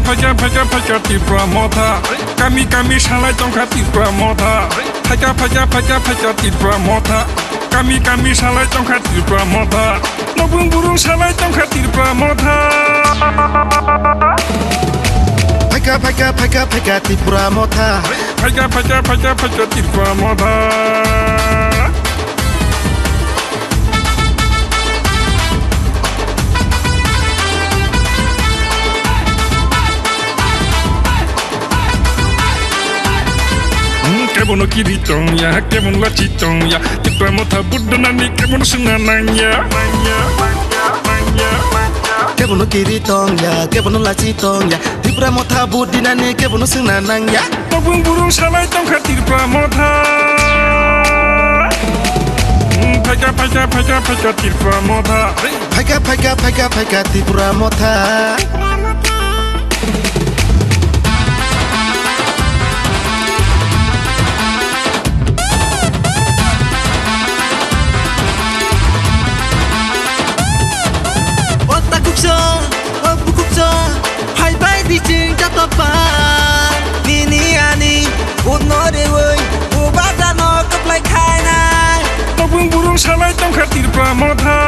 pajar pajar pajar pajar di mota Kami kami salah tongkat di mota Pajar pajar pajar pajar di mota Kami kami salah tongkat di mota Nobung burung salah tongkat di mota Pajar pajar pajar pajar di mota Pajar pajar pajar pajar di mota কেমন কিরি চংয়া কেমন লাচি চংয়া ত্রিপুরা মথা বুদ্ধ নানি কেমন শুনা নাইয়া নাইয়া Naiya Kebono kiri tong ya Kebono laci tong ya Tripura motha budinane Kebono sengna nang ya নবুং বুরুং সালাই টংকা ত্রিপুরা মথা ফাইকা ফাইকা ফাইকা ফাইকা ত্রিপুরা মথা Paika paika paika paika Tripura motha kaki Pramoda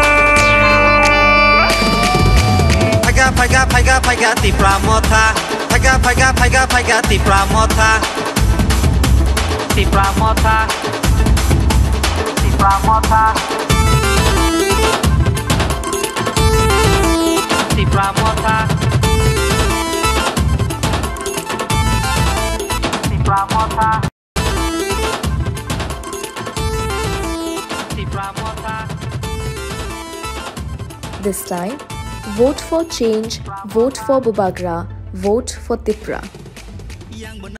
Paga paga paga paga ti Pramota Paga paga paga paga ti Pramota Ti Pramota Ti Pramota Ti Pramota Ti Pramota This time, vote for change, vote for Bubagra, vote for Tipra.